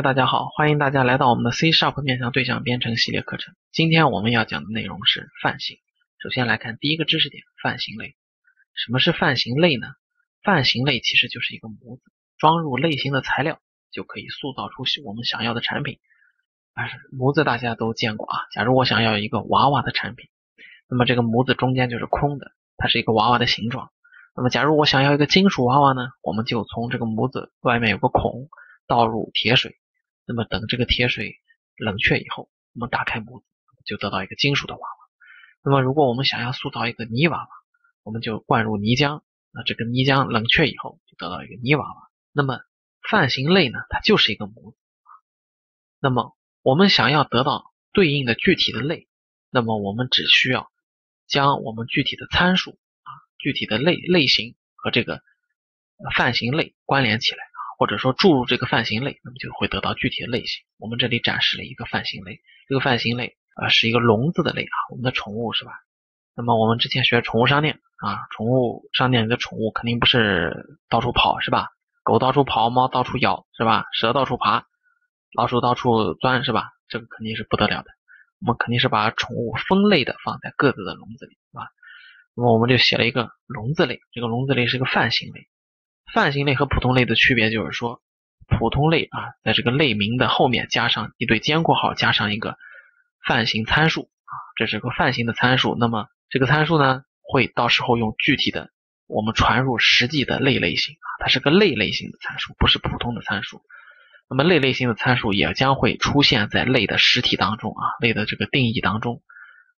大家好，欢迎大家来到我们的 C Sharp 面向对象编程系列课程。今天我们要讲的内容是泛型。首先来看第一个知识点：泛型类。什么是泛型类呢？泛型类其实就是一个模子，装入类型的材料就可以塑造出我们想要的产品。啊，模子大家都见过啊。假如我想要一个娃娃的产品，那么这个模子中间就是空的，它是一个娃娃的形状。那么假如我想要一个金属娃娃呢，我们就从这个模子外面有个孔，倒入铁水。那么等这个铁水冷却以后，我们打开模子，就得到一个金属的娃娃。那么如果我们想要塑造一个泥娃娃，我们就灌入泥浆，那这个泥浆冷却以后，就得到一个泥娃娃。那么泛型类呢，它就是一个模子。那么我们想要得到对应的具体的类，那么我们只需要将我们具体的参数啊，具体的类类型和这个泛型类关联起来。或者说注入这个泛型类，那么就会得到具体的类型。我们这里展示了一个泛型类，这个泛型类啊是一个笼子的类啊，我们的宠物是吧？那么我们之前学宠物商店啊，宠物商店里的宠物肯定不是到处跑是吧？狗到处跑，猫到处咬是吧？蛇到处爬，老鼠到处钻是吧？这个肯定是不得了的。我们肯定是把宠物分类的放在各自的笼子里，是吧？那么我们就写了一个笼子类，这个笼子类是个泛型类。泛型类和普通类的区别就是说，普通类啊，在这个类名的后面加上一对尖括号，加上一个泛型参数啊，这是个泛型的参数。那么这个参数呢，会到时候用具体的我们传入实际的类类型啊，它是个类类型的参数，不是普通的参数。那么类类型的参数也将会出现在类的实体当中啊，类的这个定义当中。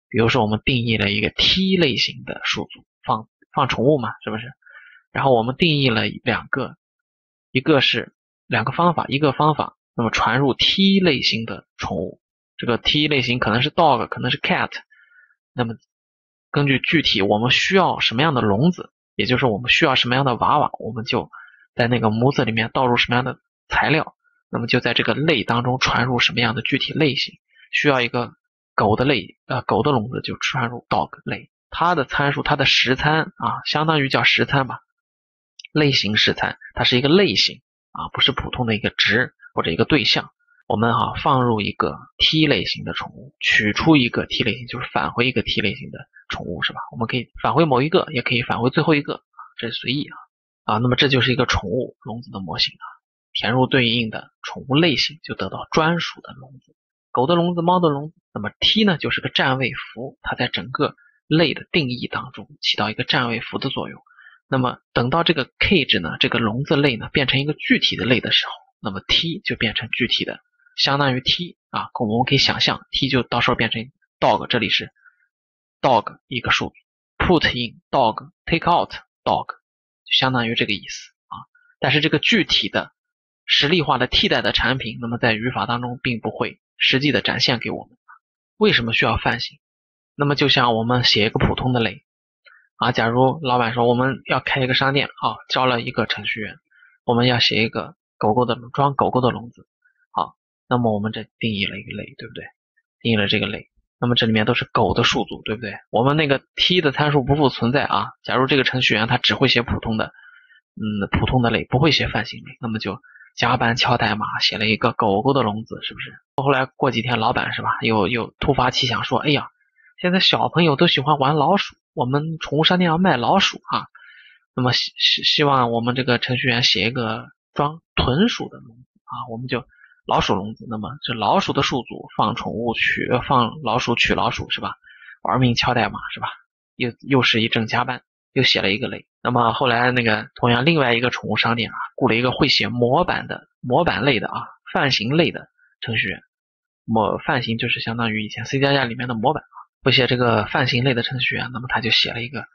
比如说我们定义了一个 T 类型的数组，放放宠物嘛，是不是？然后我们定义了两个，一个是两个方法，一个方法，那么传入 T 类型的宠物，这个 T 类型可能是 dog，可能是 cat，那么根据具体我们需要什么样的笼子，也就是我们需要什么样的娃娃，我们就在那个模子里面倒入什么样的材料，那么就在这个类当中传入什么样的具体类型，需要一个狗的类，呃，狗的笼子就传入 dog 类，它的参数，它的实参啊，相当于叫实参吧。类型实参，它是一个类型啊，不是普通的一个值或者一个对象。我们哈放入一个 T 类型的宠物，取出一个 T 类型，就是返回一个 T 类型的宠物，是吧？我们可以返回某一个，也可以返回最后一个，这是随意啊啊。那么这就是一个宠物笼子的模型啊，填入对应的宠物类型，就得到专属的笼子。狗的笼子，猫的笼子。那么 T 呢，就是个占位符，它在整个类的定义当中起到一个占位符的作用。那么等到这个 cage 呢，这个笼子类呢变成一个具体的类的时候，那么 T 就变成具体的，相当于 T 啊，我们可以想象 T 就到时候变成 dog，这里是 dog 一个数，put in dog，take out dog，就相当于这个意思啊。但是这个具体的实例化的替代的产品，那么在语法当中并不会实际的展现给我们。为什么需要泛型？那么就像我们写一个普通的类。啊，假如老板说我们要开一个商店，啊，招了一个程序员，我们要写一个狗狗的装狗狗的笼子，好，那么我们这定义了一个类，对不对？定义了这个类，那么这里面都是狗的数组，对不对？我们那个 T 的参数不复存在啊。假如这个程序员他只会写普通的，嗯，普通的类，不会写泛型类，那么就加班敲代码写了一个狗狗的笼子，是不是？后来过几天，老板是吧，又又突发奇想说，哎呀，现在小朋友都喜欢玩老鼠。我们宠物商店要卖老鼠啊，那么希希希望我们这个程序员写一个装豚鼠的笼子啊，我们就老鼠笼子。那么这老鼠的数组放宠物取放老鼠取老鼠是吧？玩命敲代码是吧？又又是一阵加班，又写了一个类。那么后来那个同样另外一个宠物商店啊，雇了一个会写模板的模板类的啊泛型类的程序员，模泛型就是相当于以前 C 加加里面的模板啊。不写这个泛型类的程序员，那么他就写了一个，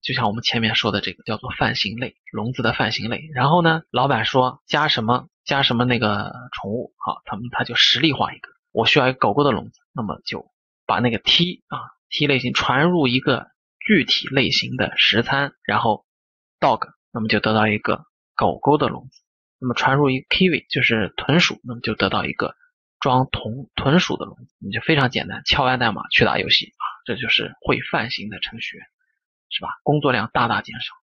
就像我们前面说的这个叫做泛型类笼子的泛型类。然后呢，老板说加什么加什么那个宠物，好，他们他就实例化一个，我需要一个狗狗的笼子，那么就把那个 T 啊 T 类型传入一个具体类型的实参，然后 dog，那么就得到一个狗狗的笼子。那么传入一个 kiwi 就是豚鼠，那么就得到一个。装豚豚鼠的笼子，你就非常简单，敲完代码去打游戏啊，这就是会泛型的程序员，是吧？工作量大大减少。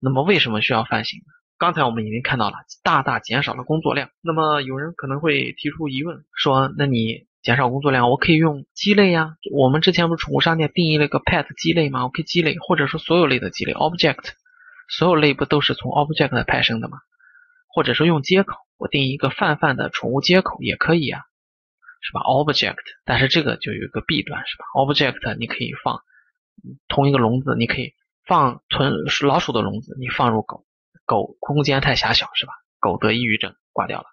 那么为什么需要泛型呢？刚才我们已经看到了，大大减少了工作量。那么有人可能会提出疑问，说那你减少工作量，我可以用鸡类呀？我们之前不是宠物商店定义了一个 pet 鸡类吗？我可以鸡类，或者说所有类的鸡类 object，所有类不都是从 object 派生的吗？或者说用接口，我定义一个泛泛的宠物接口也可以啊，是吧？object，但是这个就有一个弊端，是吧？object 你可以放同一个笼子，你可以放存老鼠的笼子，你放入狗。狗空间太狭小是吧？狗得抑郁症挂掉了。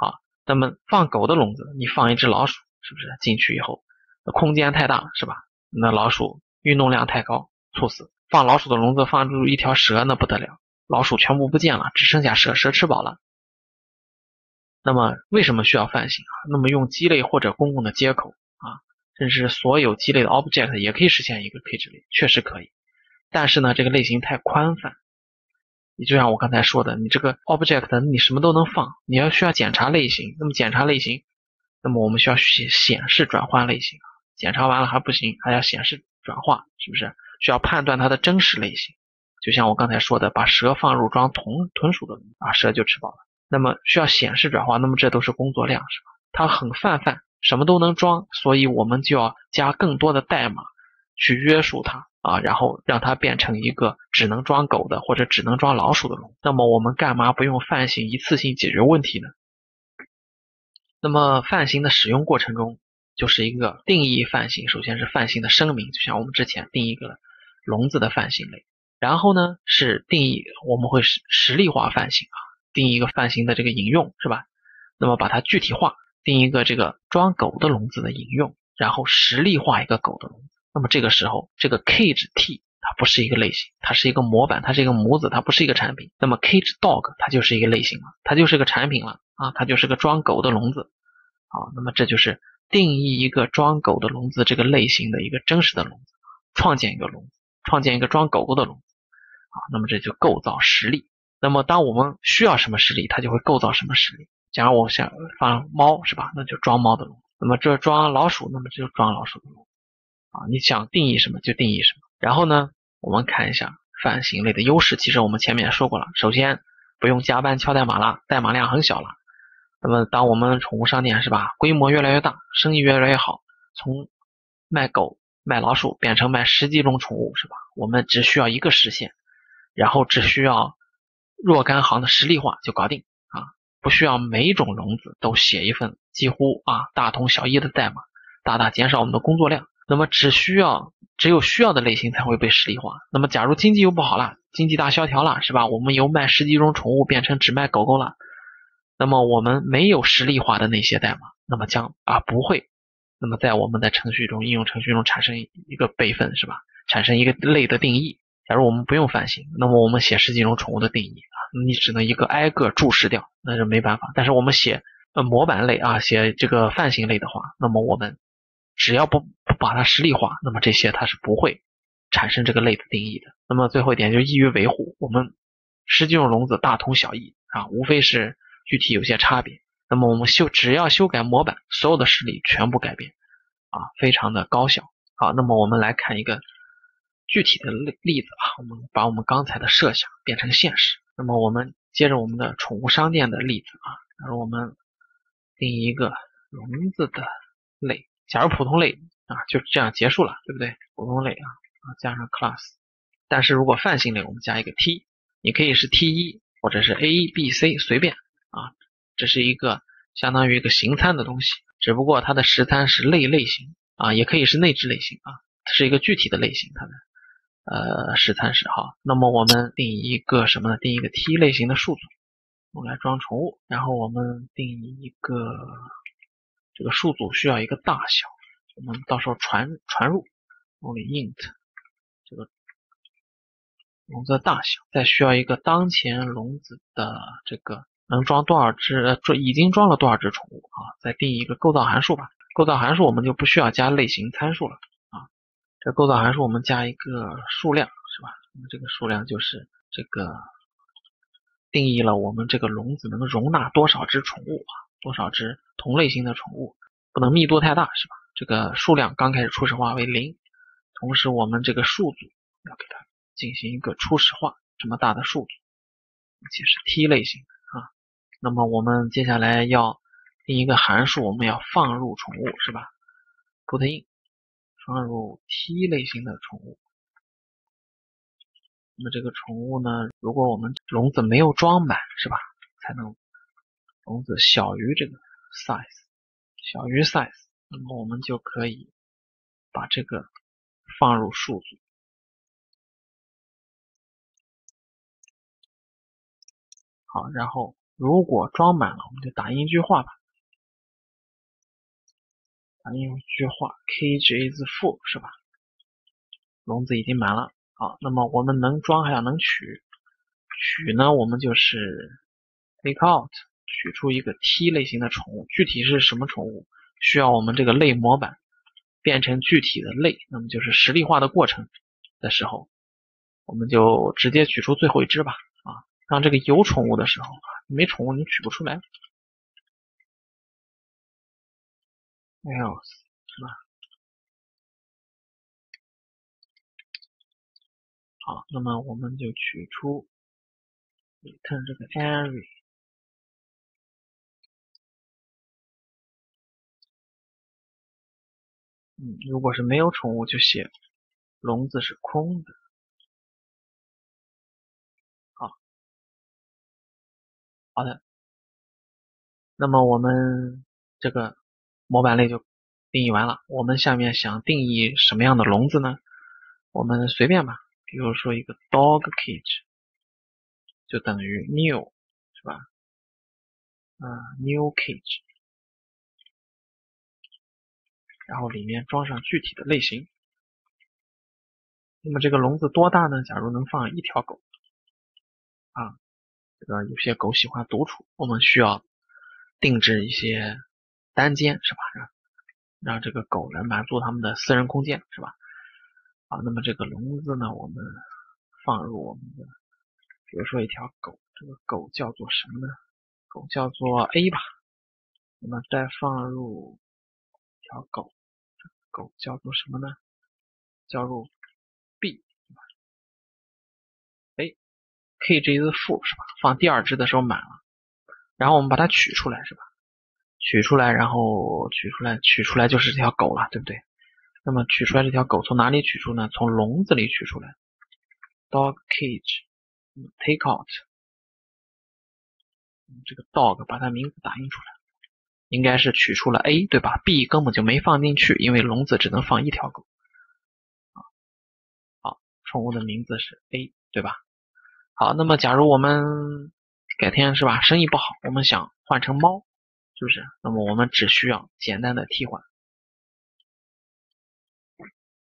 好，那么放狗的笼子，你放一只老鼠，是不是进去以后，空间太大是吧？那老鼠运动量太高，猝死。放老鼠的笼子放入一条蛇，那不得了，老鼠全部不见了，只剩下蛇，蛇吃饱了。那么为什么需要泛型啊？那么用鸡类或者公共的接口啊，甚至所有鸡类的 object 也可以实现一个 cage 类，确实可以。但是呢，这个类型太宽泛。你就像我刚才说的，你这个 object 你什么都能放，你要需要检查类型，那么检查类型，那么我们需要显显示转换类型啊，检查完了还不行，还要显示转化，是不是？需要判断它的真实类型。就像我刚才说的，把蛇放入装豚豚鼠的啊，蛇就吃饱了。那么需要显示转化，那么这都是工作量，是吧？它很泛泛，什么都能装，所以我们就要加更多的代码去约束它。啊，然后让它变成一个只能装狗的或者只能装老鼠的笼。那么我们干嘛不用泛型一次性解决问题呢？那么泛型的使用过程中，就是一个定义泛型，首先是泛型的声明，就像我们之前定义一个笼子的泛型类。然后呢是定义，我们会实实例化泛型啊，定一个泛型的这个引用是吧？那么把它具体化，定一个这个装狗的笼子的引用，然后实例化一个狗的笼子。那么这个时候，这个 cage t 它不是一个类型，它是一个模板，它是一个模子，它不是一个产品。那么 cage dog 它就是一个类型了，它就是个产品了啊，它就是个装狗的笼子啊。那么这就是定义一个装狗的笼子这个类型的一个真实的笼子，创建一个笼子，创建一个装狗狗的笼子啊。那么这就构造实例。那么当我们需要什么实例，它就会构造什么实例。假如我想放猫是吧？那就装猫的笼。那么这装老鼠，那么就装老鼠的笼。啊，你想定义什么就定义什么。然后呢，我们看一下泛型类的优势。其实我们前面说过了，首先不用加班敲代码了，代码量很小了。那么当我们宠物商店是吧，规模越来越大，生意越来越好，从卖狗卖老鼠变成卖十几种宠物是吧？我们只需要一个实现，然后只需要若干行的实例化就搞定啊，不需要每种笼子都写一份几乎啊大同小异的代码，大大减少我们的工作量。那么只需要只有需要的类型才会被实例化。那么假如经济又不好了，经济大萧条了，是吧？我们由卖十几种宠物变成只卖狗狗了。那么我们没有实例化的那些代码，那么将啊不会，那么在我们的程序中应用程序中产生一个备份，是吧？产生一个类的定义。假如我们不用泛型，那么我们写十几种宠物的定义啊，你只能一个挨个注释掉，那是没办法。但是我们写呃模板类啊，写这个泛型类的话，那么我们。只要不不把它实例化，那么这些它是不会产生这个类的定义的。那么最后一点就是易于维护，我们十几种笼子大同小异啊，无非是具体有些差别。那么我们修只要修改模板，所有的实例全部改变啊，非常的高效。好，那么我们来看一个具体的例例子啊，我们把我们刚才的设想变成现实。那么我们接着我们的宠物商店的例子啊，然后我们定一个笼子的类。假如普通类啊就这样结束了，对不对？普通类啊啊加上 class，但是如果泛型类，我们加一个 t，你可以是 t 一或者是 a b c 随便啊，这是一个相当于一个形参的东西，只不过它的实参是类类型啊，也可以是内置类型啊，它是一个具体的类型，它的呃实参是哈。那么我们定一个什么呢？定一个 t 类型的数组，用来装宠物，然后我们定一个。这个数组需要一个大小，我们到时候传传入，only int 这个笼子的大小，再需要一个当前笼子的这个能装多少只，呃，已经装了多少只宠物啊？再定一个构造函数吧。构造函数我们就不需要加类型参数了。这构造函数我们加一个数量是吧？那么这个数量就是这个定义了我们这个笼子能容纳多少只宠物啊？多少只同类型的宠物，不能密度太大，是吧？这个数量刚开始初始化为零，同时我们这个数组要给它进行一个初始化，这么大的数组，而且是 T 类型啊。那么我们接下来要定一个函数，我们要放入宠物是吧？put in 放入 T 类型的宠物。那么这个宠物呢，如果我们笼子没有装满是吧，才能笼子小于这个 size，小于 size，那么我们就可以把这个放入数组。好，然后如果装满了，我们就打印一句话吧。打印一句话，cage is full，是吧？笼子已经满了。好，那么我们能装还要能取，取呢，我们就是 take out，取出一个 T 类型的宠物。具体是什么宠物，需要我们这个类模板变成具体的类，那么就是实例化的过程的时候，我们就直接取出最后一只吧。啊当这个有宠物的时候，没宠物你取不出来。Else 是吧？好，那么我们就取出看这个 array。嗯，如果是没有宠物，就写笼子是空的。好好的，那么我们这个模板类就定义完了。我们下面想定义什么样的笼子呢？我们随便吧，比如说一个 dog cage 就等于 new 是吧？啊，new cage，然后里面装上具体的类型。那么这个笼子多大呢？假如能放一条狗啊。这个有些狗喜欢独处，我们需要定制一些单间，是吧？让让这个狗来满足它们的私人空间，是吧？好，那么这个笼子呢，我们放入我们的，比如说一条狗，这个狗叫做什么呢？狗叫做 A 吧。那么再放入一条狗，狗叫做什么呢？叫入 B。cage is full 是吧？放第二只的时候满了，然后我们把它取出来是吧？取出来，然后取出来，取出来就是这条狗了，对不对？那么取出来这条狗从哪里取出呢？从笼子里取出来，dog cage take out，这个 dog 把它名字打印出来，应该是取出了 A 对吧？B 根本就没放进去，因为笼子只能放一条狗。好，宠物的名字是 A 对吧？好，那么假如我们改天是吧，生意不好，我们想换成猫，是不是？那么我们只需要简单的替换，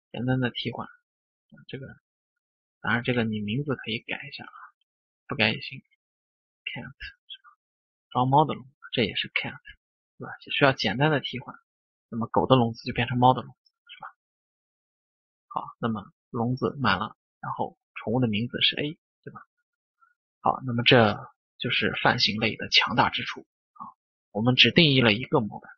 简单的替换。这个当然，这个你名字可以改一下啊，不改也行。cat 是吧？装猫的笼子，这也是 cat，对吧？只需要简单的替换，那么狗的笼子就变成猫的笼子，是吧？好，那么笼子满了，然后宠物的名字是 A，对吧？好，那么这就是泛型类的强大之处！我们只定义了一个模板，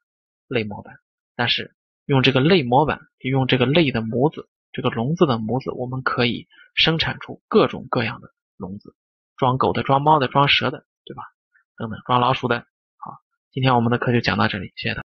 类模板，但是用这个类模板，用这个类的模子，这个笼子的模子，我们可以生产出各种各样的笼子，装狗的、装猫的、装蛇的，对吧？等等，装老鼠的。好，今天我们的课就讲到这里，谢谢大家。